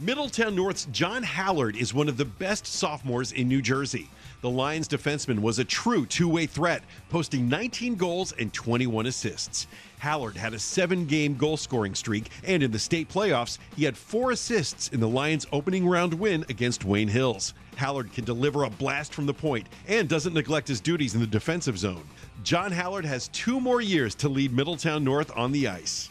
Middletown North's John Hallard is one of the best sophomores in New Jersey. The Lions defenseman was a true two way threat, posting 19 goals and 21 assists. Hallard had a seven game goal scoring streak, and in the state playoffs, he had four assists in the Lions' opening round win against Wayne Hills. Hallard can deliver a blast from the point and doesn't neglect his duties in the defensive zone. John Hallard has two more years to lead Middletown North on the ice.